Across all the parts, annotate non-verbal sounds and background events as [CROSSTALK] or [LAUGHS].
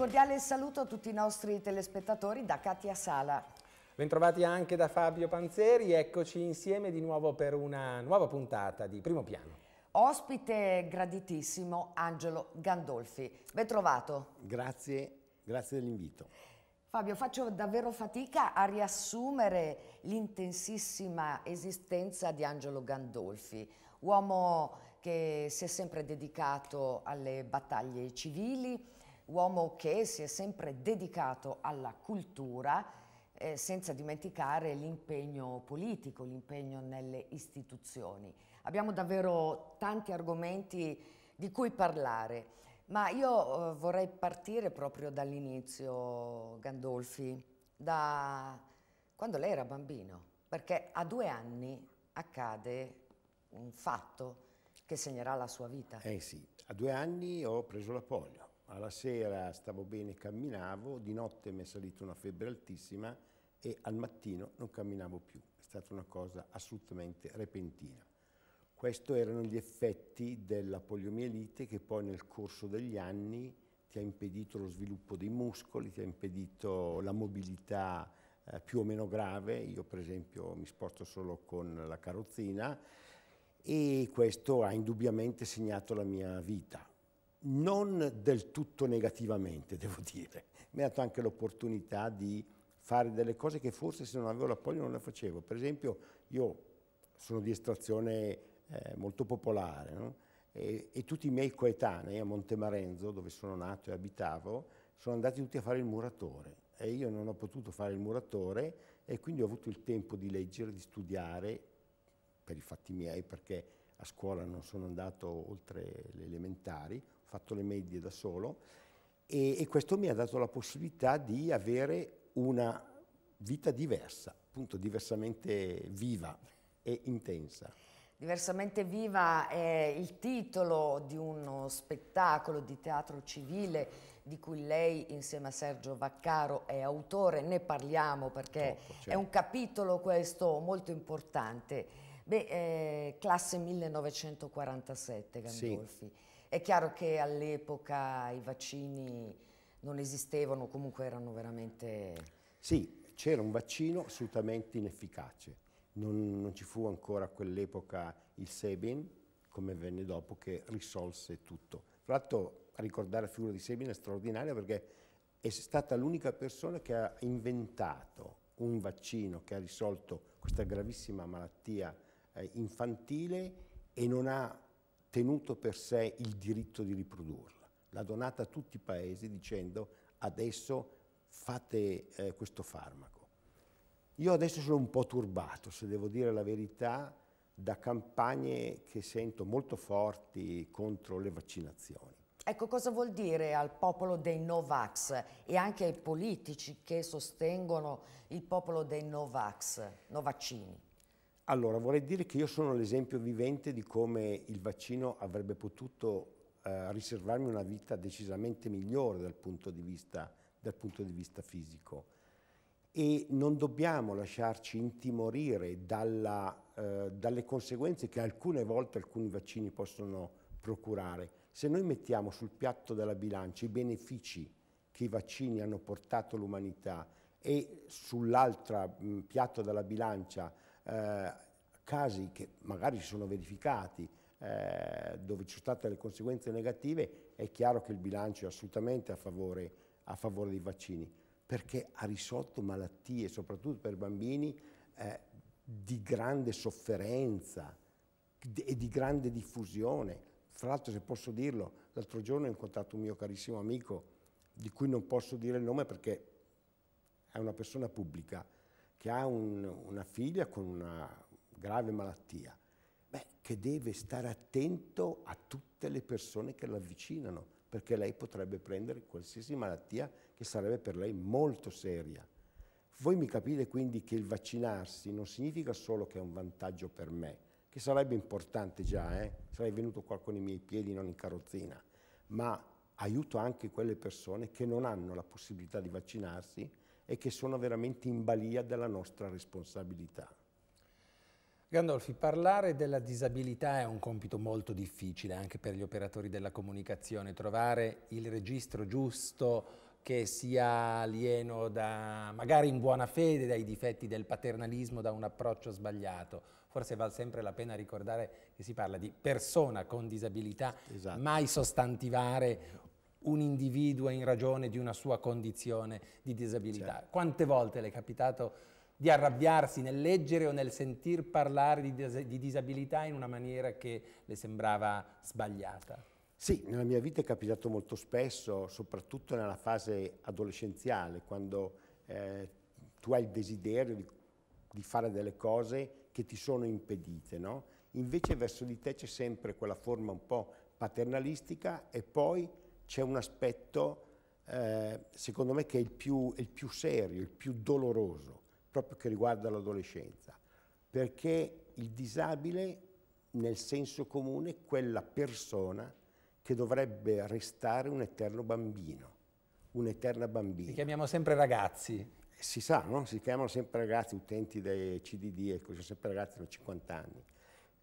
cordiale saluto a tutti i nostri telespettatori da Katia Sala. Bentrovati anche da Fabio Panzeri, eccoci insieme di nuovo per una nuova puntata di Primo Piano. Ospite graditissimo Angelo Gandolfi, ben trovato. Grazie, grazie dell'invito. Fabio, faccio davvero fatica a riassumere l'intensissima esistenza di Angelo Gandolfi, uomo che si è sempre dedicato alle battaglie civili, uomo che si è sempre dedicato alla cultura, eh, senza dimenticare l'impegno politico, l'impegno nelle istituzioni. Abbiamo davvero tanti argomenti di cui parlare, ma io eh, vorrei partire proprio dall'inizio, Gandolfi, da quando lei era bambino, perché a due anni accade un fatto che segnerà la sua vita. Eh sì, a due anni ho preso la polio. Alla sera stavo bene, camminavo, di notte mi è salita una febbre altissima e al mattino non camminavo più. È stata una cosa assolutamente repentina. Questi erano gli effetti della poliomielite che poi nel corso degli anni ti ha impedito lo sviluppo dei muscoli, ti ha impedito la mobilità eh, più o meno grave. Io per esempio mi sposto solo con la carrozzina e questo ha indubbiamente segnato la mia vita. Non del tutto negativamente, devo dire. Mi ha dato anche l'opportunità di fare delle cose che forse se non avevo la polio non le facevo. Per esempio io sono di estrazione eh, molto popolare no? e, e, tutti i miei coetanei a Montemarenzo, dove sono nato e abitavo, sono andati tutti a fare il muratore e io non ho potuto fare il muratore e quindi ho avuto il tempo di leggere, di studiare per i fatti miei perché a scuola non sono andato oltre le elementari, fatto le medie da solo e, e questo mi ha dato la possibilità di avere una vita diversa, appunto diversamente viva e intensa. Diversamente viva è il titolo di uno spettacolo di teatro civile di cui lei insieme a Sergio Vaccaro è autore, ne parliamo perché Troppo, certo. è un capitolo questo molto importante. Beh, eh, classe 1947 Gandolfi. Sì. È chiaro che all'epoca i vaccini non esistevano, comunque erano veramente... Sì, c'era un vaccino assolutamente inefficace non, non ci fu ancora a quell'epoca il Sebin, come venne dopo, che risolse tutto. Tra l'altro ricordare la figura di Sebin è straordinaria perché è stata l'unica persona che ha inventato un vaccino che ha risolto questa gravissima malattia eh, infantile e non ha tenuto per sé il diritto di riprodurla. L'ha donata a tutti i paesi dicendo adesso fate eh, questo farmaco. Io adesso sono un po' turbato, se devo dire la verità, da campagne che sento molto forti contro le vaccinazioni. Ecco, cosa vuol dire al popolo dei Novax e anche ai politici che sostengono il popolo dei Novax, no vaccini? Allora, vorrei dire che io sono l'esempio vivente di come il vaccino avrebbe potuto eh, riservarmi una vita decisamente migliore dal punto di vista, punto di vista fisico e non dobbiamo lasciarci intimorire dalla, eh, dalle conseguenze che alcune volte alcuni vaccini possono procurare. Se noi mettiamo sul piatto della bilancia i benefici che i vaccini hanno portato all'umanità e sull'altro piatto della bilancia eh, casi che magari si sono verificati eh, dove ci sono state delle conseguenze negative, è chiaro che il bilancio è assolutamente a favore, a favore dei vaccini perché ha risolto malattie, soprattutto per bambini, eh, di grande sofferenza e di grande diffusione. Fra l'altro, se posso dirlo, l'altro giorno ho incontrato un mio carissimo amico, di cui non posso dire il nome perché è una persona pubblica, che ha un, una figlia con una grave malattia, beh, che deve stare attento a tutte le persone che l'avvicinano, perché lei potrebbe prendere qualsiasi malattia che sarebbe per lei molto seria. Voi mi capite quindi che il vaccinarsi non significa solo che è un vantaggio per me, che sarebbe importante già, eh? sarei venuto qua con i miei piedi, non in carrozzina, ma aiuto anche quelle persone che non hanno la possibilità di vaccinarsi e che sono veramente in balia della nostra responsabilità. Gandolfi, parlare della disabilità è un compito molto difficile anche per gli operatori della comunicazione, trovare il registro giusto che sia alieno da, magari in buona fede dai difetti del paternalismo, da un approccio sbagliato. Forse vale sempre la pena ricordare che si parla di persona con disabilità, esatto. mai sostantivare un individuo in ragione di una sua condizione di disabilità. Certo. Quante volte le è capitato di arrabbiarsi nel leggere o nel sentir parlare di, dis di disabilità in una maniera che le sembrava sbagliata? Sì, nella mia vita è capitato molto spesso, soprattutto nella fase adolescenziale, quando eh, tu hai il desiderio di, di, fare delle cose che ti sono impedite, no? Invece verso di te c'è sempre quella forma un po' paternalistica e poi c'è un aspetto, eh, secondo me, che è il, più, il più serio, il più doloroso, proprio che riguarda l'adolescenza, perché il disabile, nel senso comune, è quella persona che dovrebbe restare un eterno bambino, un'eterna bambina. Li chiamiamo sempre ragazzi. Si sa, no? Si chiamano sempre ragazzi, utenti dei CDD e così, sempre ragazzi da 50 anni.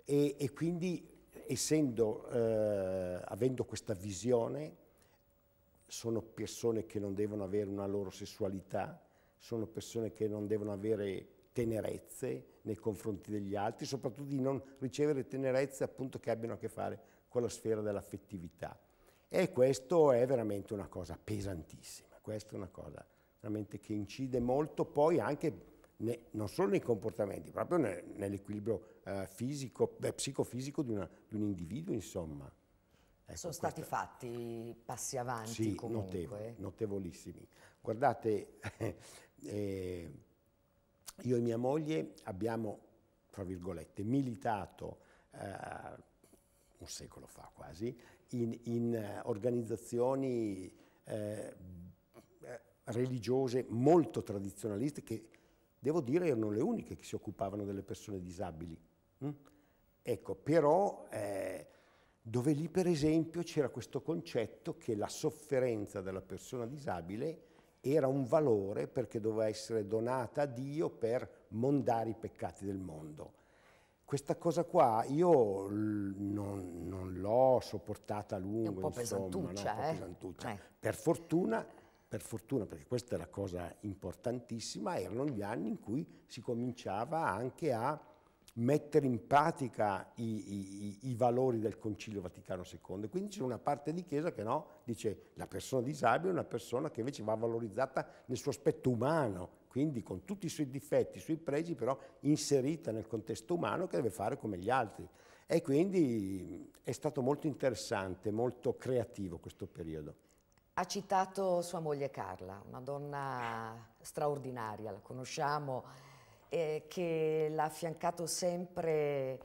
E, e quindi, essendo, eh, avendo questa visione, sono persone che non devono avere una loro sessualità, sono persone che non devono avere tenerezze nei confronti degli altri, soprattutto di non ricevere tenerezze appunto che abbiano a che fare con la sfera dell'affettività. E questo è veramente una cosa pesantissima, questa è una cosa veramente che incide molto poi anche ne, non solo nei comportamenti, proprio ne, nell'equilibrio eh, fisico, beh, psicofisico di, una, di un individuo, insomma. Ecco, Sono stati questa... fatti passi avanti sì, comunque. Notevoli, notevolissimi. Guardate, [LAUGHS] eh, io e mia moglie abbiamo, tra virgolette, militato eh, un secolo fa quasi, in, in eh, organizzazioni eh, religiose molto tradizionaliste che, devo dire, erano le uniche che si occupavano delle persone disabili. Mm? Ecco, però eh, dove lì per esempio c'era questo concetto che la sofferenza della persona disabile era un valore perché doveva essere donata a Dio per mondare i peccati del mondo. Questa cosa qua io non, non l'ho sopportata a lungo, un po' insomma, pesantuccia, no? eh? pesantuccia. Eh. Per fortuna, per fortuna, perché questa è la cosa importantissima, erano gli anni in cui si cominciava anche a mettere in pratica i, i, i, valori del Concilio Vaticano II. Quindi c'è una parte di Chiesa che no, dice la persona disabile è una persona che invece va valorizzata nel suo aspetto umano, quindi con tutti i suoi difetti, i suoi pregi, però inserita nel contesto umano che deve fare come gli altri. E quindi è stato molto interessante, molto creativo questo periodo. Ha citato sua moglie Carla, una donna straordinaria, la conosciamo eh, che l'ha affiancato sempre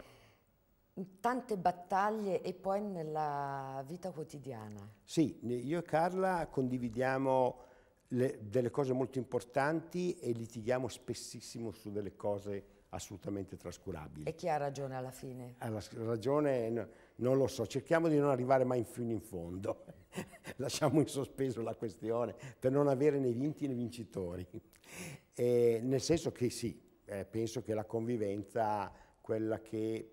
in tante battaglie e poi nella vita quotidiana. Sì, io e Carla condividiamo le, delle cose molto importanti e litighiamo spessissimo su delle cose assolutamente trascurabili. E chi ha ragione alla fine? Ha ragione no, non lo so, cerchiamo di non arrivare mai fino in fondo, [LAUGHS] lasciamo in sospeso la questione per non avere né vinti né vincitori, e nel senso che sì, eh, penso che la convivenza, quella che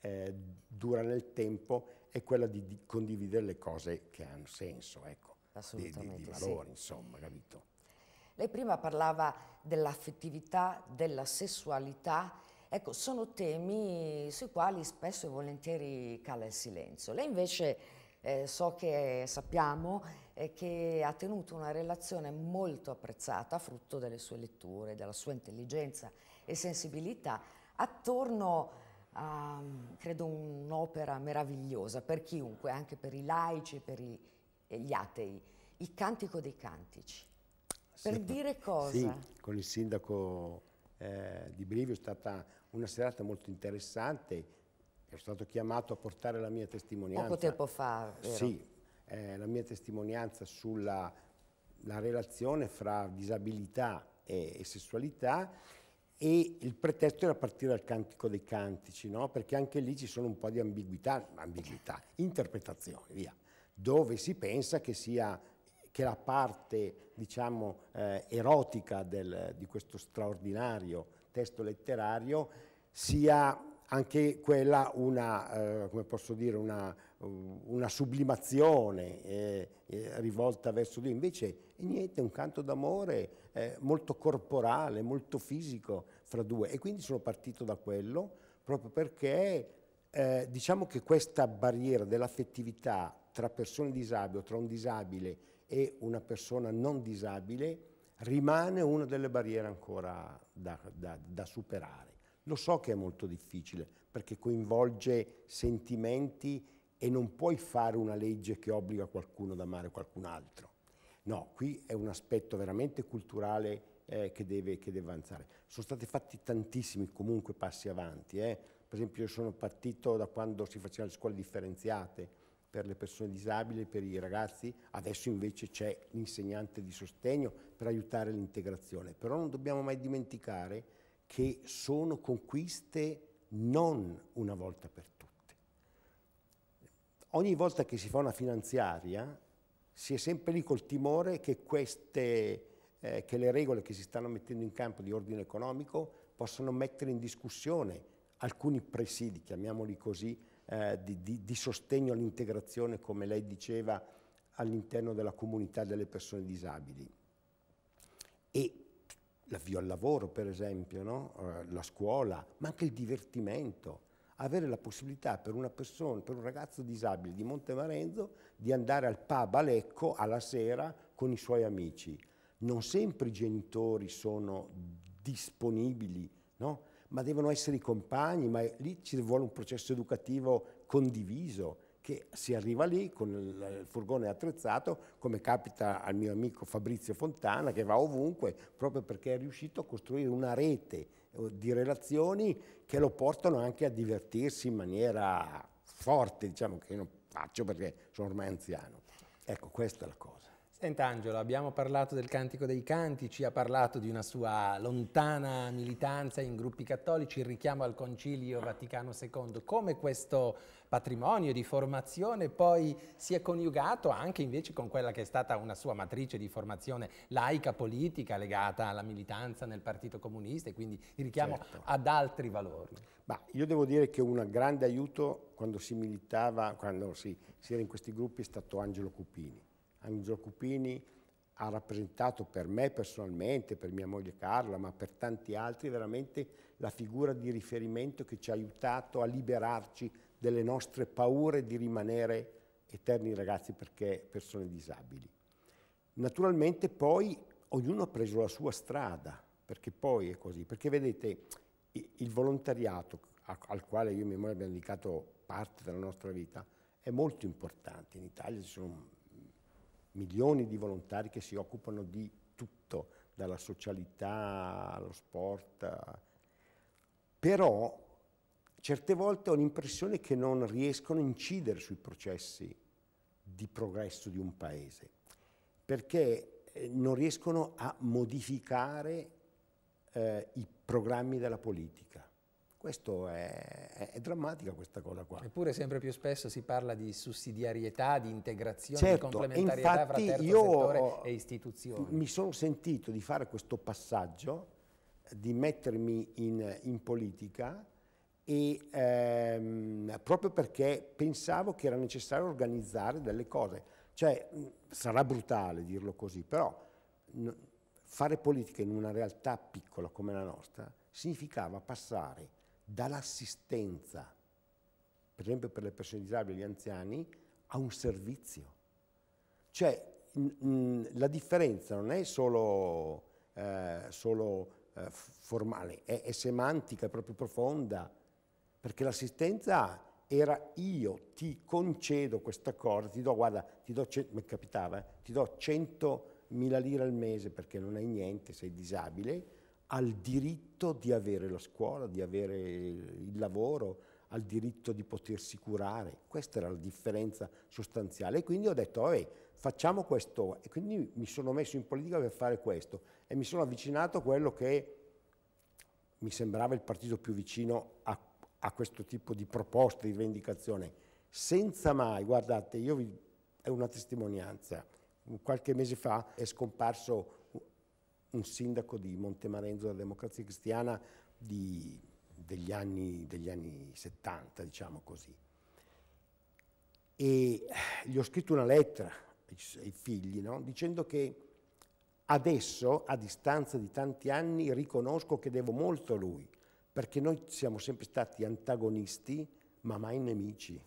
eh, dura nel tempo, è quella di, di, condividere le cose che hanno senso, ecco, Assolutamente di, di, di valori, sì. insomma, capito? Lei prima parlava dell'affettività, della sessualità, ecco, sono temi sui quali spesso e volentieri cala il silenzio. Lei invece eh, so che sappiamo eh, che ha tenuto una relazione molto apprezzata, frutto delle sue letture, della sua intelligenza e sensibilità, attorno a, credo, un'opera meravigliosa per chiunque, anche per i laici, per i, gli atei, il Cantico dei Cantici. Sì, per dire cosa? Sì, con il sindaco eh, di Brivio è stata una serata molto interessante, ero stato chiamato a portare la mia testimonianza. Poco tempo fa, vero? Sì, eh, la mia testimonianza sulla relazione fra disabilità e, e, sessualità e il pretesto era partire dal Cantico dei Cantici, no? perché anche lì ci sono un po' di ambiguità, ambiguità interpretazioni, via, dove si pensa che sia che la parte diciamo, eh, erotica del, di questo straordinario testo letterario sia anche quella una, eh, come posso dire, una, una sublimazione eh, eh, rivolta verso Dio, invece è niente, è un canto d'amore eh, molto corporale, molto fisico fra due e quindi sono partito da quello proprio perché eh, diciamo che questa barriera dell'affettività tra persone disabili o tra un disabile e una persona non disabile rimane una delle barriere ancora da, da, da superare. Lo so che è molto difficile perché coinvolge sentimenti e non puoi fare una legge che obbliga qualcuno ad amare qualcun altro. No, qui è un aspetto veramente culturale eh, che, deve, che, deve, avanzare. Sono stati fatti tantissimi comunque passi avanti. Eh. Per esempio io sono partito da quando si facevano le scuole differenziate per le persone disabili, per i ragazzi, adesso invece c'è l'insegnante di sostegno per aiutare l'integrazione. Però non dobbiamo mai dimenticare che sono conquiste non una volta per tutte. Ogni volta che si fa una finanziaria si è sempre lì col timore che, queste, eh, che le regole che si stanno mettendo in campo di ordine economico possano mettere in discussione alcuni presidi, chiamiamoli così, eh, di, di, di sostegno all'integrazione, come lei diceva, all'interno della comunità delle persone disabili. E l'avvio al lavoro, per esempio, no? Eh, la scuola, ma anche il divertimento. Avere la possibilità per una persona, per un ragazzo disabile di Montemarenzo, di andare al pub a Lecco alla sera con i suoi amici. Non sempre i genitori sono disponibili, no? ma devono essere i compagni, ma lì ci vuole un processo educativo condiviso che si arriva lì con il furgone attrezzato, come capita al mio amico Fabrizio Fontana, che va ovunque, proprio perché è riuscito a costruire una rete eh, di relazioni che lo portano anche a divertirsi in maniera forte, diciamo che io non faccio perché sono ormai anziano. Ecco, questa è la cosa. Sent'Angelo, abbiamo parlato del Cantico dei Cantici, ha parlato di una sua lontana militanza in gruppi cattolici, il richiamo al Concilio Vaticano II. Come questo patrimonio di formazione poi si è coniugato anche invece con quella che è stata una sua matrice di formazione laica, politica, legata alla militanza nel Partito Comunista e quindi il richiamo certo. ad altri valori? Ma io devo dire che un grande aiuto quando si militava, quando si, si era in questi gruppi è stato Angelo Cupini Angelo Cupini ha rappresentato per me personalmente, per mia moglie Carla, ma per tanti altri veramente la figura di riferimento che ci ha aiutato a liberarci delle nostre paure di rimanere eterni ragazzi perché persone disabili. Naturalmente poi ognuno ha preso la sua strada, perché poi è così, perché vedete il volontariato al quale io e mia moglie abbiamo dedicato parte della nostra vita è molto importante. In Italia ci sono milioni di volontari che si occupano di tutto, dalla socialità allo sport, però certe volte ho l'impressione che non riescono a incidere sui processi di progresso di un paese, perché eh, non riescono a modificare eh, i programmi della politica. Questo è, è, drammatica questa cosa qua. Eppure sempre più spesso si parla di sussidiarietà, di integrazione, certo, di complementarietà fra terzo io settore e istituzioni. Mi sono sentito di fare questo passaggio, di mettermi in, in politica e ehm, proprio perché pensavo che era necessario organizzare delle cose. Cioè, sarà brutale dirlo così, però fare politica in una realtà piccola come la nostra significava passare dall'assistenza, per esempio per le persone disabili e gli anziani, a un servizio. Cioè mh, la differenza non è solo, eh, solo eh, formale, è, è semantica, è proprio profonda, perché l'assistenza era io ti concedo questa cosa, ti do, guarda, ti do, mi capitava, eh, ti do 100.000 lire al mese perché non hai niente, sei disabile, al diritto di avere la scuola, di avere il lavoro, al diritto di potersi curare. Questa era la differenza sostanziale. E quindi ho detto, vabbè, facciamo questo. E quindi mi sono messo in politica per fare questo. E mi sono avvicinato a quello che mi sembrava il partito più vicino a, a questo tipo di proposte, di rivendicazione. Senza mai, guardate, io vi, è una testimonianza. Qualche mese fa è scomparso un sindaco di Montemarenzo della Democrazia Cristiana di, degli, anni, degli anni 70, diciamo così. E gli ho scritto una lettera ai, figli, no? dicendo che adesso, a distanza di tanti anni, riconosco che devo molto a lui, perché noi siamo sempre stati antagonisti, ma mai nemici.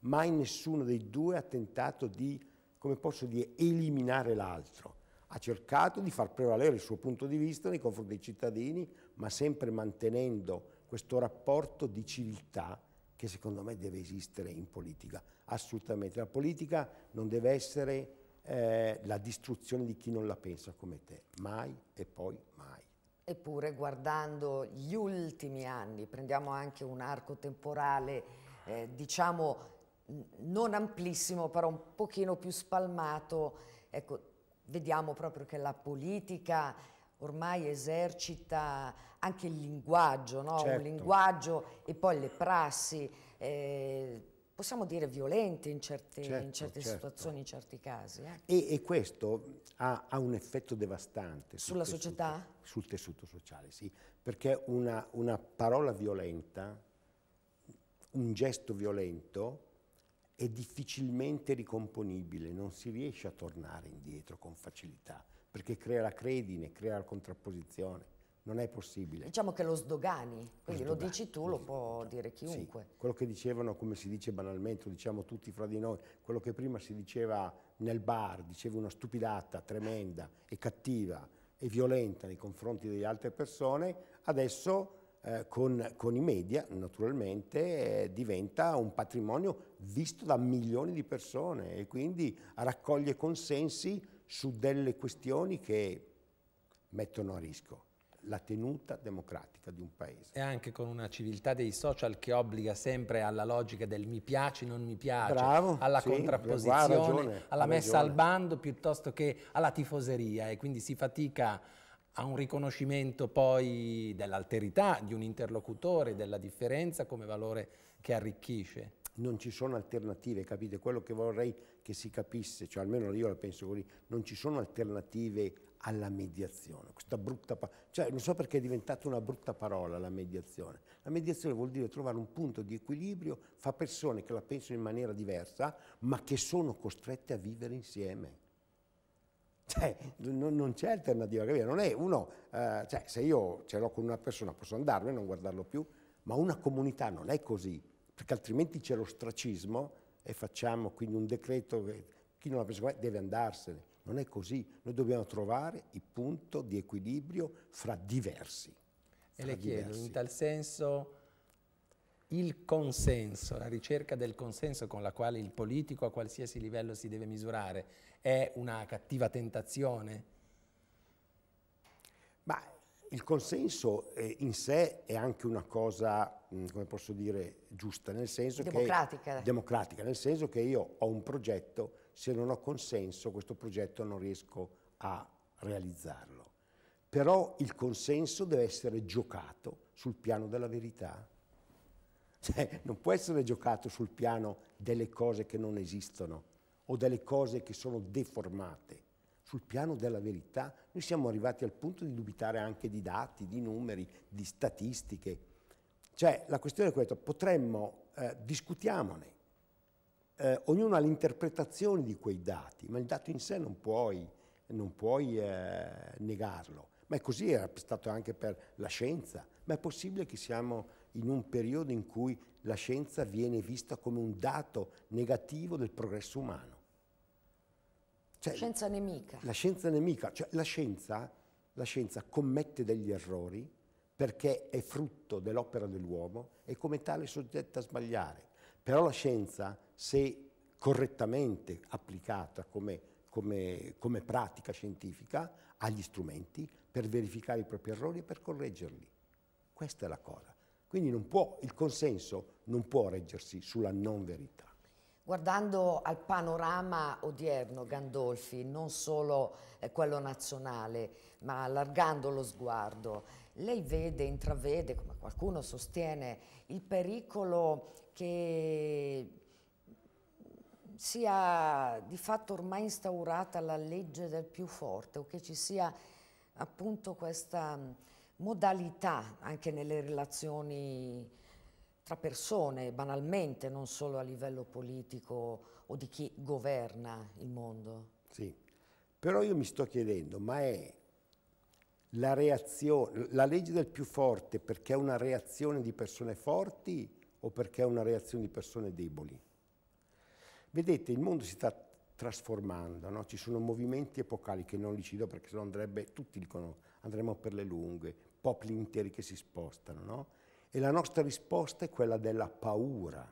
Mai nessuno dei due ha tentato di, come posso dire, eliminare l'altro ha cercato di far prevalere il suo punto di vista nei confronti dei cittadini, ma sempre mantenendo questo rapporto di civiltà che secondo me deve esistere in politica, assolutamente. La politica non deve essere eh, la distruzione di chi non la pensa come te, mai e poi mai. Eppure guardando gli ultimi anni, prendiamo anche un arco temporale, eh, diciamo non amplissimo, però un pochino più spalmato, ecco, vediamo proprio che la politica ormai esercita anche il linguaggio, no? certo. un linguaggio e poi le prassi, eh, possiamo dire violente in, certi, certo, in certe certo. situazioni, in certi casi. Eh. E, e, questo ha, ha, un effetto devastante. Sulla sul società? Tessuto, sul tessuto sociale, sì, perché una, una parola violenta, un gesto violento, è difficilmente ricomponibile, non si riesce a tornare indietro con facilità, perché crea la credine, crea la contrapposizione. Non è possibile. Diciamo che lo sdogani, quindi lo, sdogani, lo dici tu, lo può dire chiunque. Sì, quello che dicevano, come si dice banalmente, lo diciamo tutti fra di noi, quello che prima si diceva nel bar, dicevi una stupidata tremenda e cattiva e violenta nei confronti delle altre persone, adesso eh, con, con, i media naturalmente eh, diventa un patrimonio visto da milioni di persone e quindi raccoglie consensi su delle questioni che mettono a rischio la tenuta democratica di un paese. E anche con una civiltà dei social che obbliga sempre alla logica del mi piace, non mi piace, Bravo, alla sì, contrapposizione, ragione, alla messa ragione. al bando piuttosto che alla tifoseria e quindi si fatica a un riconoscimento poi dell'alterità di un interlocutore, della differenza come valore che arricchisce. Non ci sono alternative, capite? Quello che vorrei che si capisse, cioè almeno io la penso così, non ci sono alternative alla mediazione. Questa brutta parola, cioè non so perché è diventata una brutta parola la mediazione. La mediazione vuol dire trovare un punto di equilibrio fra persone che la pensano in maniera diversa, ma che sono costrette a vivere insieme. Cioè, non, non c'è alternativa, capito? Non è uno, eh, cioè, se io ce l'ho con una persona posso andarmene e non guardarlo più, ma una comunità non è così, perché altrimenti c'è l'ostracismo e facciamo quindi un decreto che chi non la pensa come deve andarsene. Non è così, noi dobbiamo trovare il punto di equilibrio fra diversi. E le chiedo, diversi. in tal senso, il consenso, la ricerca del consenso con la quale il politico a qualsiasi livello si deve misurare, è una cattiva tentazione? Ma il consenso eh, in sé è anche una cosa, mm, come posso dire, giusta, nel senso democratica. che... Democratica. Nel senso che io ho un progetto, se non ho consenso questo progetto non riesco a realizzarlo. Però il consenso deve essere giocato sul piano della verità. Cioè, non può essere giocato sul piano delle cose che non esistono o delle cose che sono deformate. Sul piano della verità noi siamo arrivati al punto di dubitare anche di dati, di numeri, di statistiche. Cioè la questione è questa, potremmo, eh, discutiamone, eh, ognuno ha l'interpretazione di quei dati, ma il dato in sé non puoi, non puoi eh, negarlo. Ma è così, è stato anche per la scienza, ma è possibile che siamo in un periodo in cui la scienza viene vista come un dato negativo del progresso umano. Cioè, scienza nemica. La scienza nemica, cioè la scienza, la scienza commette degli errori perché è frutto dell'opera dell'uomo e come tale è soggetta a sbagliare. Però la scienza, se correttamente applicata come, come, come pratica scientifica, ha gli strumenti per verificare i propri errori e per correggerli. Questa è la cosa. Quindi può, il consenso non può reggersi sulla non verità. Guardando al panorama odierno, Gandolfi, non solo eh, quello nazionale, ma allargando lo sguardo, lei vede, intravede, come qualcuno sostiene, il pericolo che sia di fatto ormai instaurata la legge del più forte o che ci sia appunto questa modalità anche nelle relazioni tra persone, banalmente, non solo a livello politico o di chi governa il mondo. Sì, però io mi sto chiedendo, ma è la reazione, la legge del più forte perché è una reazione di persone forti o perché è una reazione di persone deboli? Vedete, il mondo si sta trasformando, no? ci sono movimenti epocali che non li cito perché se no andrebbe, tutti dicono, andremo per le lunghe, popoli interi che si spostano, no? E la nostra risposta è quella della paura.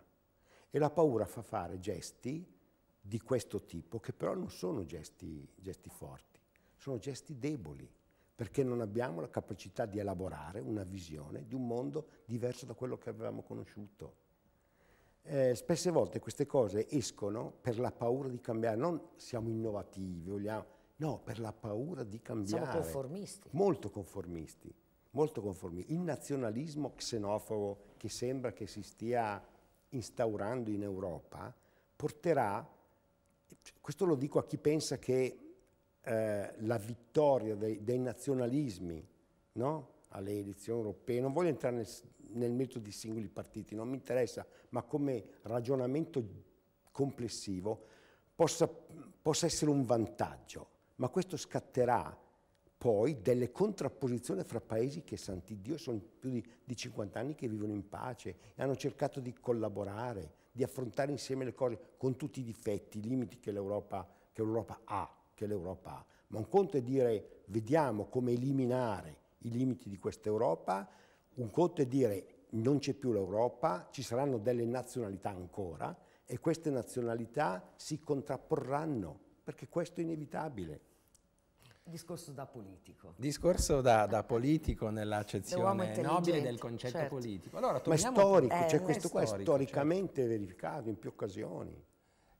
E la paura fa fare gesti di questo tipo, che però non sono gesti, gesti forti, sono gesti deboli, perché non abbiamo la capacità di elaborare una visione di un mondo diverso da quello che avevamo conosciuto. Eh, spesse volte queste cose escono per la paura di cambiare, non siamo innovativi, vogliamo, no, per la paura di cambiare. Siamo conformisti. Molto conformisti, molto conformisti. Il nazionalismo xenofobo che sembra che si stia instaurando in Europa porterà, questo lo dico a chi pensa che eh, la vittoria dei, dei nazionalismi no? alle elezioni europee, non voglio entrare nel, nel metodo di singoli partiti, non mi interessa, ma come ragionamento complessivo possa, possa essere un vantaggio, ma questo scatterà poi delle contrapposizioni fra paesi che, santi Dio, sono più di, di 50 anni che vivono in pace e hanno cercato di collaborare, di affrontare insieme le cose con tutti i difetti, i limiti che l'Europa, ha, che l'Europa ha. Ma un conto è dire vediamo come eliminare i limiti di questa Europa, un conto è dire non c'è più l'Europa, ci saranno delle nazionalità ancora e queste nazionalità si contrapporranno, perché questo è inevitabile. Discorso da politico. Discorso da, da politico nell'accezione nobile del concetto certo. politico. Allora, Ma è storico, eh, cioè questo qua è certo. storicamente certo. verificato in più occasioni.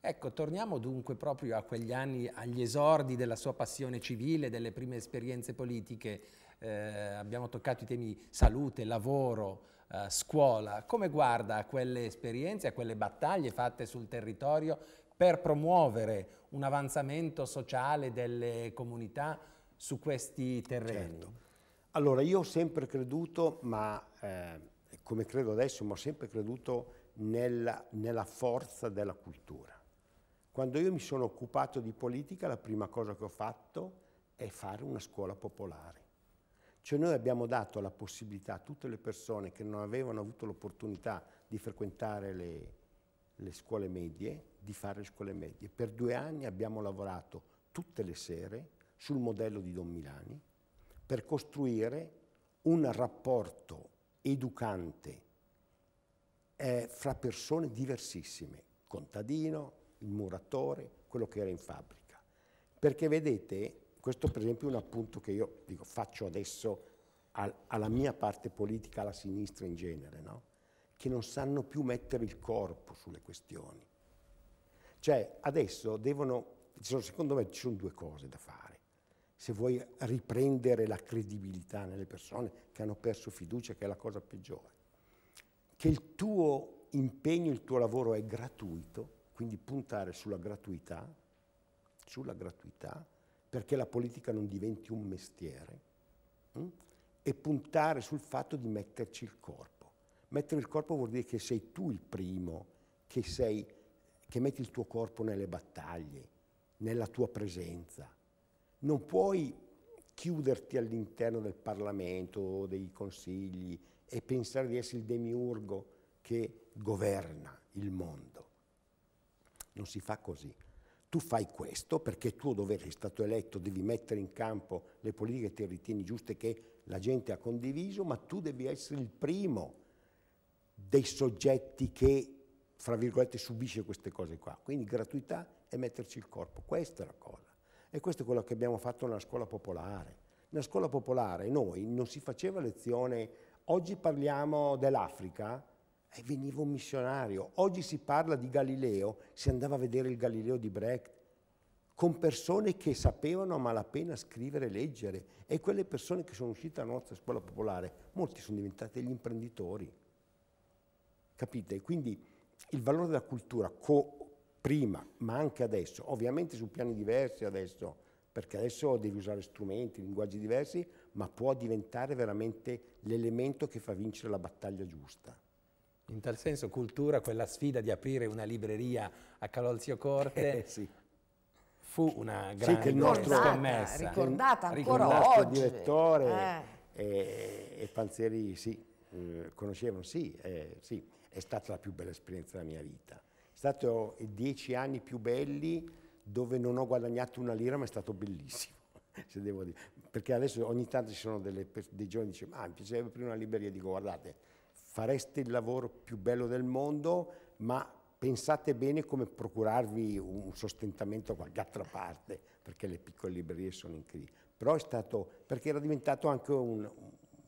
Ecco, torniamo dunque proprio a quegli anni, agli esordi della sua passione civile, delle prime esperienze politiche. Eh, abbiamo toccato i temi salute, lavoro, eh, scuola. Come guarda a quelle esperienze, a quelle battaglie fatte sul territorio per promuovere un avanzamento sociale delle comunità su questi terreni? Certo. Allora, io ho sempre creduto, ma eh, come credo adesso, ma ho sempre creduto nella, nella forza della cultura. Quando io mi sono occupato di politica, la prima cosa che ho fatto è fare una scuola popolare. Cioè noi abbiamo dato la possibilità a tutte le persone che non avevano avuto l'opportunità di frequentare le, le scuole medie, di fare le scuole medie. Per due anni abbiamo lavorato tutte le sere sul modello di Don Milani per costruire un rapporto educante eh, fra persone diversissime, contadino, il muratore, quello che era in fabbrica. Perché vedete, questo per esempio è un appunto che io dico, faccio adesso al, alla mia parte politica, alla sinistra in genere, no? che non sanno più mettere il corpo sulle questioni. Cioè, adesso devono, secondo me ci sono due cose da fare. Se vuoi riprendere la credibilità nelle persone che hanno perso fiducia, che è la cosa peggiore, che il tuo impegno, il tuo lavoro è gratuito, quindi puntare sulla gratuità, sulla gratuità, perché la politica non diventi un mestiere, hm? e puntare sul fatto di metterci il corpo. Mettere il corpo vuol dire che sei tu il primo che, sei, che metti il tuo corpo nelle battaglie, nella tua presenza. Non puoi chiuderti all'interno del Parlamento dei consigli e pensare di essere il demiurgo che governa il mondo. Non si fa così. Tu fai questo perché è tuo dovere, sei stato eletto, devi mettere in campo le politiche che ti ritieni giuste che la gente ha condiviso, ma tu devi essere il primo dei soggetti che, fra virgolette, subisce queste cose qua. Quindi gratuità e metterci il corpo, questa è la cosa. E questo è quello che abbiamo fatto nella scuola popolare. Nella scuola popolare noi non si faceva lezione, oggi parliamo dell'Africa, e veniva un missionario. Oggi si parla di Galileo, si andava a vedere il Galileo di Brecht, con persone che sapevano a malapena scrivere e leggere. E quelle persone che sono uscite dalla nostra scuola popolare, molti sono diventati degli imprenditori. Capite? Quindi il valore della cultura prima, ma anche adesso, ovviamente su piani diversi adesso, perché adesso devi usare strumenti, linguaggi diversi, ma può diventare veramente l'elemento che fa vincere la battaglia giusta. In tal senso cultura, quella sfida di aprire una libreria a Calolzio Corte, eh, sì. fu una grande sì, nostro, scommessa. Ricordata ancora il nostro oggi. direttore eh. e, e, Panzeri sì, eh, conoscevano, sì, eh, sì, è stata la più bella esperienza della mia vita. È stato i dieci anni più belli dove non ho guadagnato una lira, ma è stato bellissimo. [LAUGHS] Se devo dire. Perché adesso ogni tanto ci sono delle, dei giorni che dicono, ah, mi piacerebbe aprire una libreria, dico guardate, fareste il lavoro più bello del mondo, ma pensate bene come procurarvi un sostentamento da qualche altra parte, perché le piccole librerie sono incredibili. Però è stato, perché era diventato anche un,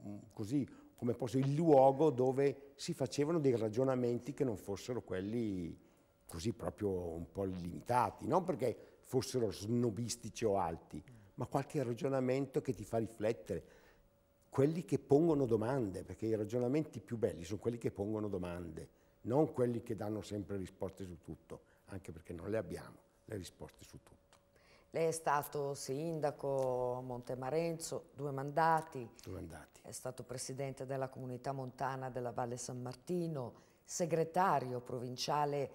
un così, come posso il luogo dove si facevano dei ragionamenti che non fossero quelli così proprio un po' limitati, non perché fossero snobistici o alti, ma qualche ragionamento che ti fa riflettere quelli che pongono domande, perché i ragionamenti più belli sono quelli che pongono domande, non quelli che danno sempre risposte su tutto, anche perché non le abbiamo, le risposte su tutto. Lei è stato sindaco a Montemarenzo, due mandati. Due mandati. È stato presidente della comunità montana della Valle San Martino, segretario provinciale,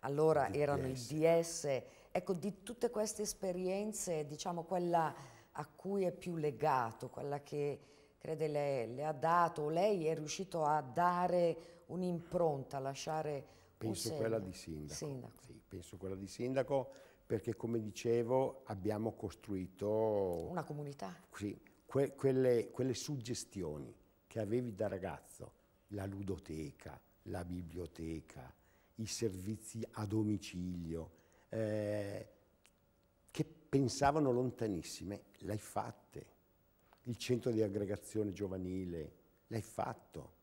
allora DPS. erano i DS. Ecco, di tutte queste esperienze, diciamo quella a cui è più legato, quella che crede le, le ha dato, lei è riuscito a dare un'impronta, a lasciare penso un quella di sindaco. sindaco. Sì, penso quella di sindaco perché come dicevo abbiamo costruito una comunità. Sì, que, quelle, quelle suggestioni che avevi da ragazzo, la ludoteca, la biblioteca, i servizi a domicilio, eh, che pensavano lontanissime, l'hai fatte il centro di aggregazione giovanile, l'hai fatto.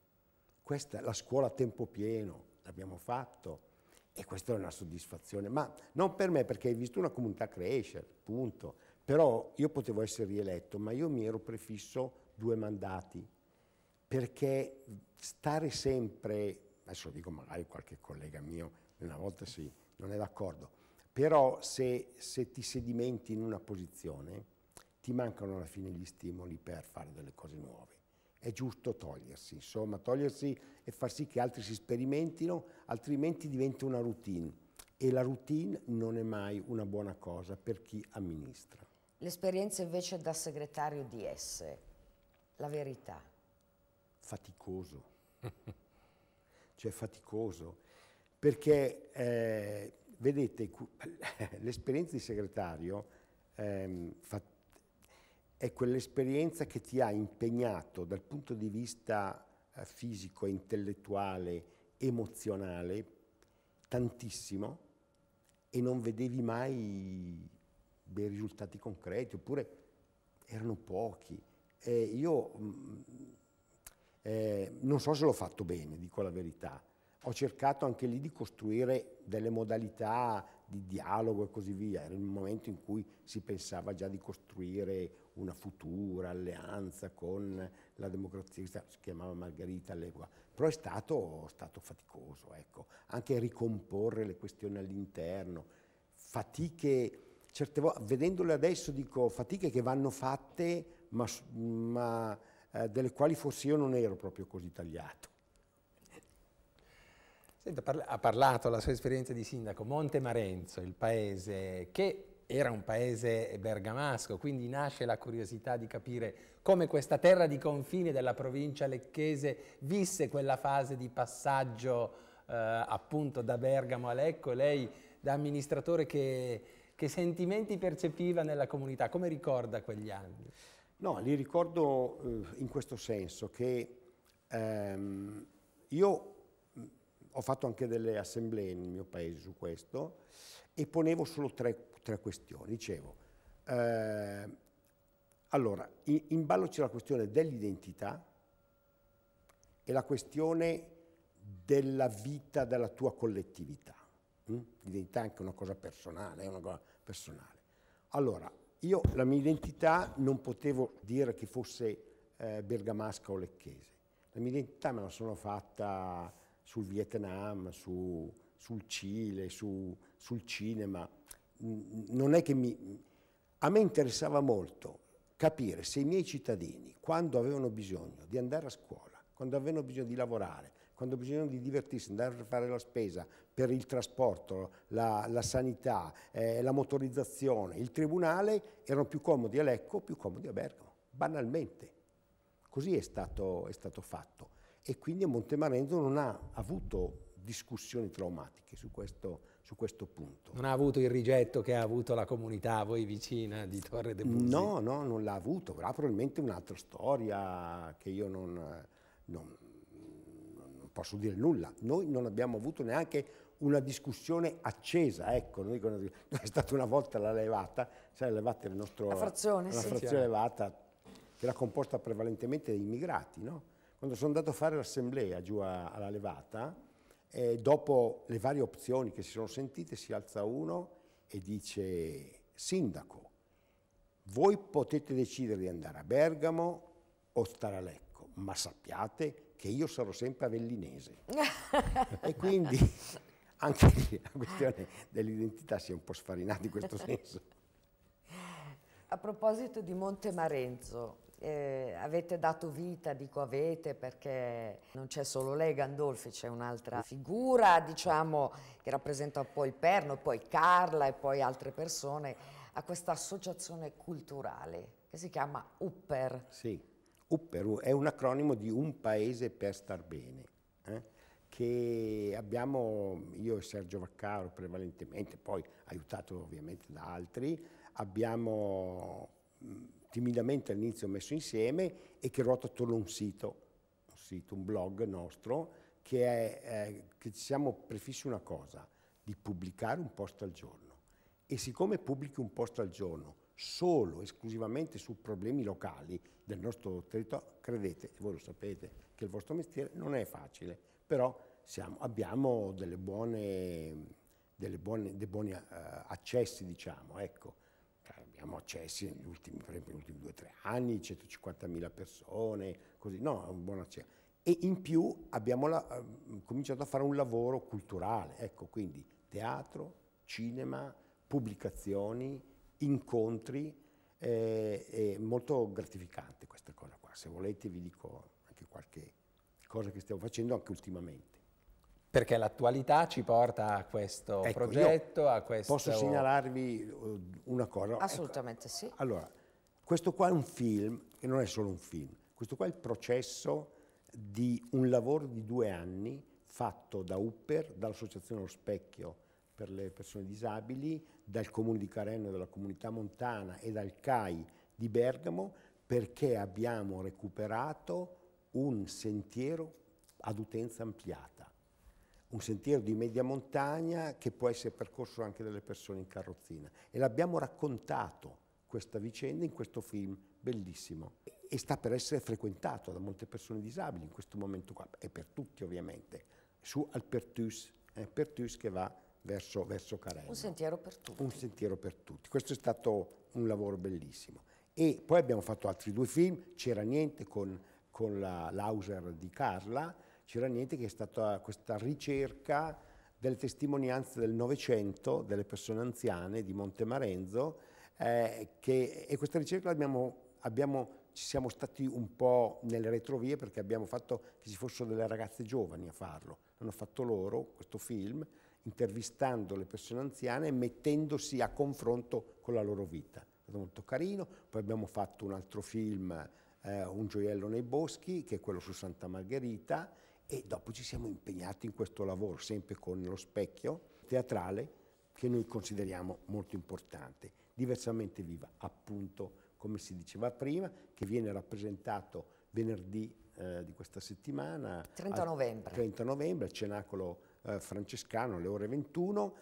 Questa la scuola a tempo pieno, l'abbiamo fatto. E questa è una soddisfazione, ma non per me perché hai visto una comunità crescere, punto. Però io potevo essere rieletto, ma io mi ero prefisso due mandati, perché stare sempre, adesso lo dico magari qualche collega mio, una volta sì, non è d'accordo, però se, se ti sedimenti in una posizione, ti mancano alla fine gli stimoli per fare delle cose nuove. È giusto togliersi, insomma, togliersi e far sì che altri si sperimentino, altrimenti diventa una routine e la routine non è mai una buona cosa per chi amministra. L'esperienza invece da segretario di S, la verità. Faticoso, [LAUGHS] cioè faticoso, perché eh, vedete [LAUGHS] l'esperienza di segretario eh, fa, è quell'esperienza che ti ha impegnato dal punto di vista eh, fisico, intellettuale, emozionale, tantissimo e non vedevi mai dei risultati concreti, oppure erano pochi. E io mm, eh, non so se l'ho fatto bene, dico la verità. Ho cercato anche lì di costruire delle modalità di dialogo e così via. Era il momento in cui si pensava già di costruire una futura alleanza con la democrazia, si chiamava Margherita all'epoca, però è stato, stato faticoso, ecco. anche ricomporre le questioni all'interno, fatiche, certe volte, vedendole adesso dico fatiche che vanno fatte, ma, ma eh, delle quali forse io non ero proprio così tagliato. Senta, ha parlato la sua esperienza di sindaco, Monte Marenzo, il paese che era un paese bergamasco, quindi nasce la curiosità di capire come questa terra di confine della provincia lecchese visse quella fase di passaggio eh, appunto da Bergamo a Lecco, lei da amministratore che, che, sentimenti percepiva nella comunità, come ricorda quegli anni? No, li ricordo eh, in questo senso che ehm, io ho fatto anche delle assemblee nel mio paese su questo e ponevo solo tre tre questioni. Dicevo, eh, allora, in, in ballo c'è la questione dell'identità e la questione della vita della tua collettività. Mm? L'identità è anche una cosa personale, è una cosa personale. Allora, io la mia identità non potevo dire che fosse eh, bergamasca o lecchese. La mia identità me la sono fatta sul Vietnam, su, sul Cile, su, sul cinema non è che mi... A me interessava molto capire se i miei cittadini, quando avevano bisogno di andare a scuola, quando avevano bisogno di lavorare, quando hanno bisogno di divertirsi, andare a fare la spesa per il trasporto, la, la sanità, eh, la motorizzazione, il tribunale, erano più comodi a Lecco, più comodi a Bergamo, banalmente. Così è stato, è stato fatto. E quindi Montemarenzo non ha avuto discussioni traumatiche su questo, su questo punto. Non ha avuto il rigetto che ha avuto la comunità voi vicina di Torre de Busi? No, no, non l'ha avuto, avrà probabilmente un'altra storia che io non, non posso dire nulla. Noi non abbiamo avuto neanche una discussione accesa, ecco, noi, [LAUGHS] è stata una volta la levata, sai, la levata è il nostro... La frazione, la sì. frazione levata, che era composta prevalentemente da immigrati, no? Quando sono andato a fare l'assemblea giù a, alla levata, eh, dopo le varie opzioni che si sono sentite, si alza uno e dice, sindaco, voi potete decidere di andare a Bergamo o stare a Lecco, ma sappiate che io sarò sempre avellinese. [LAUGHS] e quindi [LAUGHS] anche la questione dell'identità si è un po' sfarinata in questo [LAUGHS] senso. A proposito di Monte Marenzo, eh, avete dato vita, dico avete perché non c'è solo lei Gandolfi, c'è un'altra figura diciamo che rappresenta un po' il perno, poi Carla e poi altre persone, a questa associazione culturale che si chiama Upper. Sì. UPPER è un acronimo di Un Paese per Star Bene, eh? che abbiamo, io e Sergio Vaccaro prevalentemente, poi aiutato ovviamente da altri, abbiamo timidamente all'inizio messo insieme e che ruota attorno a un sito, un sito, un blog nostro, che, è, eh, che ci siamo prefissi una cosa, di pubblicare un post al giorno. E siccome pubblichi un post al giorno solo, esclusivamente su problemi locali del nostro territorio, credete, voi lo sapete, che il vostro mestiere non è facile, però siamo, abbiamo delle buone, delle buone, dei buoni uh, accessi, diciamo, ecco. Abbiamo accessi negli ultimi, ultimi due o tre anni, 150.000 persone, così, no, un buon accesso. E in più abbiamo la, uh, cominciato a fare un lavoro culturale, ecco, quindi teatro, cinema, pubblicazioni, incontri, eh, è molto gratificante questa cosa qua. Se volete vi dico anche qualche cosa che stiamo facendo anche ultimamente. Perché l'attualità ci porta a questo ecco, progetto, a questo... Posso segnalarvi uh, una cosa? Ecco, Assolutamente ecco. sì. Allora, questo qua è un film, che non è solo un film, questo qua è il processo di un lavoro di due anni fatto da Upper, dall'Associazione Lo Specchio per le persone disabili, dal comune di Carenno, dalla comunità montana e dal CAI di Bergamo perché abbiamo recuperato un sentiero ad utenza ampliata, un sentiero di media montagna che può essere percorso anche dalle persone in carrozzina e l'abbiamo raccontato questa vicenda in questo film bellissimo e sta per essere frequentato da molte persone disabili in questo momento qua e per tutti ovviamente su Alpertus, eh, Pertus che va verso, verso Carello. Un sentiero per tutti. Un sentiero per tutti. Questo è stato un lavoro bellissimo. E poi abbiamo fatto altri due film, C'era niente con, con la Lauser di Carla, C'era niente che è stata questa ricerca delle testimonianze del Novecento, delle persone anziane di Montemarenzo, eh, e questa ricerca abbiamo, abbiamo, ci siamo stati un po' nelle retrovie perché abbiamo fatto che ci fossero delle ragazze giovani a farlo. Hanno fatto loro questo film intervistando le persone anziane e mettendosi a confronto con la loro vita. È stato molto carino. Poi abbiamo fatto un altro film, eh, Un gioiello nei boschi, che è quello su Santa Margherita, e dopo ci siamo impegnati in questo lavoro, sempre con lo specchio teatrale, che noi consideriamo molto importante. Diversamente viva, appunto, come si diceva prima, che viene rappresentato venerdì eh, di questa settimana. 30 novembre. 30 novembre, al Cenacolo eh, francescano alle ore 21,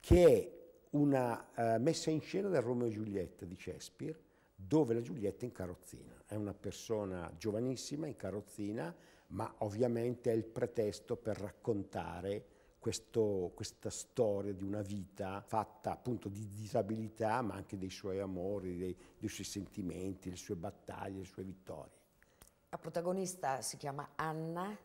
che è una uh, messa in scena del Romeo e Giulietta di Shakespeare, dove la Giulietta è in carrozzina. È una persona giovanissima in carrozzina, ma ovviamente è il pretesto per raccontare questo, questa storia di una vita fatta appunto di disabilità, ma anche dei suoi amori, dei, dei suoi sentimenti, le sue battaglie, le sue vittorie. La protagonista si chiama Anna.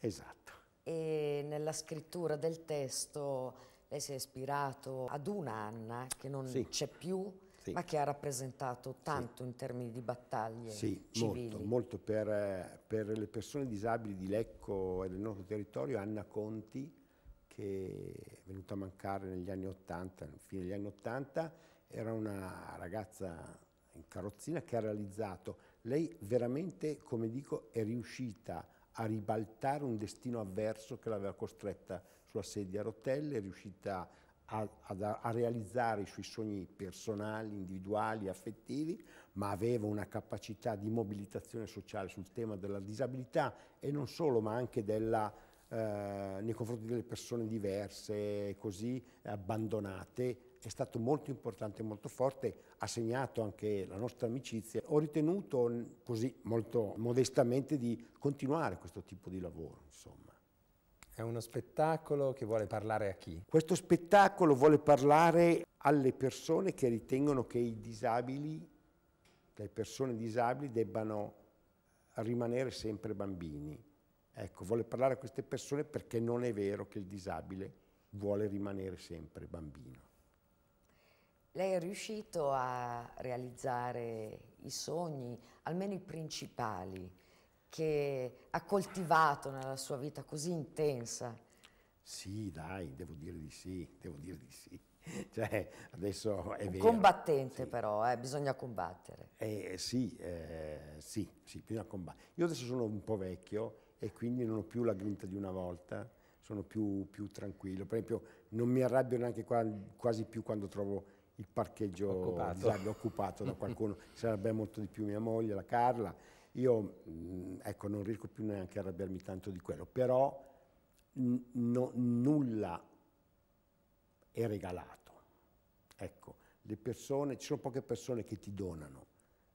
Esatto e nella scrittura del testo lei si è ispirato ad una Anna che non sì. c'è più, Sì. Ma che ha rappresentato tanto in termini di battaglie Sì, civili. molto, molto per, per le persone disabili di Lecco e del nostro territorio, Anna Conti, che è venuta a mancare negli anni 80, fine degli anni 80, era una ragazza in carrozzina che ha realizzato, lei veramente, come dico, è riuscita a ribaltare un destino avverso che l'aveva costretta sulla sedia a rotelle, è riuscita a, a, a, realizzare i suoi sogni personali, individuali, affettivi, ma aveva una capacità di mobilitazione sociale sul tema della disabilità e non solo, ma anche della, eh, nei confronti delle persone diverse, così abbandonate. È stato molto importante molto forte, ha segnato anche la nostra amicizia. Ho ritenuto così molto modestamente di continuare questo tipo di lavoro, insomma. È uno spettacolo che vuole parlare a chi? Questo spettacolo vuole parlare alle persone che ritengono che i disabili, le persone disabili debbano rimanere sempre bambini. Ecco, vuole parlare a queste persone perché non è vero che il disabile vuole rimanere sempre bambino. Lei è riuscito a realizzare i sogni, almeno i principali, che ha coltivato nella sua vita così intensa? Sì, dai, devo dire di sì, devo dire di sì. [LAUGHS] Cioè, adesso è Un vero. combattente sì. però, eh, bisogna combattere. Eh, sì, eh, sì, sì, bisogna combattere. Io adesso sono un po' vecchio e quindi non ho più la grinta di una volta, sono più, più tranquillo. Per esempio, non mi arrabbio neanche qua, quasi più quando trovo il parcheggio Occupato. occupato da qualcuno. [LAUGHS] Si arrabbia molto di più mia moglie, la Carla. Io, mh, ecco, non riesco più neanche a arrabbiarmi tanto di quello, però no- nulla è regalato. Ecco, le persone, ci sono poche persone che ti donano,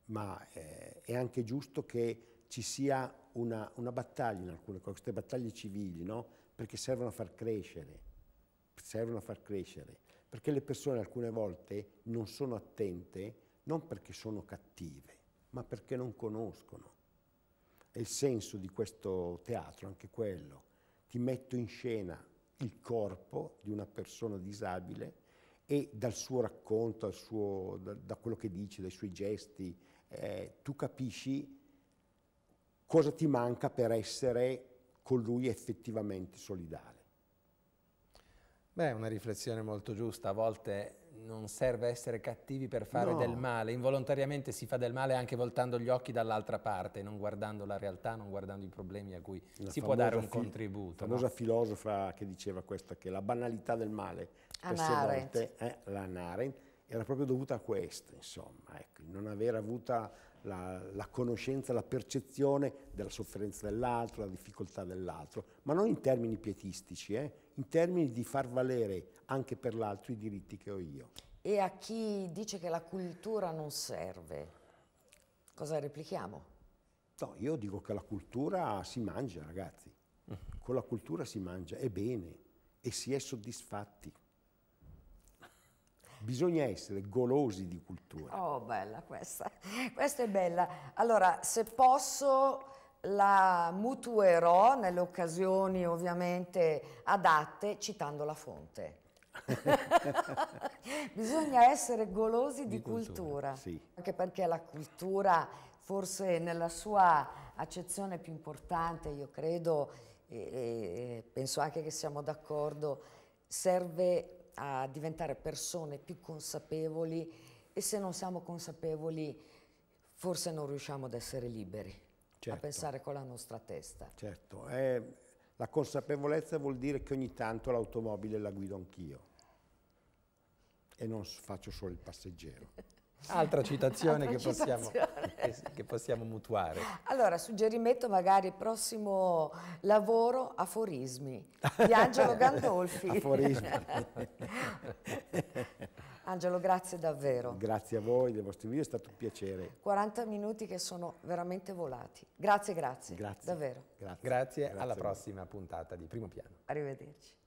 ma eh, è anche giusto che ci sia una, una battaglia in alcune cose, queste battaglie civili, no? Perché servono a far crescere, servono a far crescere, perché le persone alcune volte non sono attente, non perché sono cattive, ma perché non conoscono. E il senso di questo teatro è anche quello. Ti metto in scena il corpo di una persona disabile e dal suo racconto, suo, da, da, quello che dice, dai suoi gesti, eh, tu capisci cosa ti manca per essere con lui effettivamente solidale. Beh, è una riflessione molto giusta. A volte non serve essere cattivi per fare No. del male. Involontariamente si fa del male anche voltando gli occhi dall'altra parte, non guardando la realtà, non guardando i problemi a cui La si può dare un contributo. famosa no? filosofa che diceva questa, che la banalità del male, spesse volte, eh, la Hannah Arendt, era proprio dovuta a questo, insomma, ecco, non aver avuta la, la conoscenza, la percezione della sofferenza dell'altro, la difficoltà dell'altro, ma non in termini pietistici, eh, in termini di far valere anche per l'altro i diritti che ho io. E a chi dice che la cultura non serve, cosa replichiamo? No, io dico che la cultura si mangia, ragazzi. Con la cultura si mangia, è bene e si è soddisfatti. Bisogna essere golosi di cultura. Oh, bella questa, questa è bella. Allora, se posso, la mutuerò nelle occasioni ovviamente adatte, citando la fonte. [LAUGHS] Bisogna essere golosi di, Di cultura, cultura, sì. anche perché la cultura, forse nella sua accezione più importante, io credo, e, penso anche che siamo d'accordo, serve a diventare persone più consapevoli e se non siamo consapevoli forse non riusciamo ad essere liberi, a Certo. pensare con la nostra testa. Certo, eh, la consapevolezza vuol dire che ogni tanto l'automobile la guido anch'io e non faccio solo il passeggero. Altra citazione, Altra che, possiamo, citazione. Che, che possiamo mutuare. Allora, suggerimento magari prossimo lavoro aforismi di Angelo Gandolfi. [LAUGHS] Aforismi. [LAUGHS] Angelo, grazie davvero. Grazie a voi dei vostri video, è stato un piacere. 40 minuti che sono veramente volati. Grazie, grazie. Grazie. Davvero. Grazie, Grazie, Grazie alla prossima puntata di Primo Piano. Arrivederci.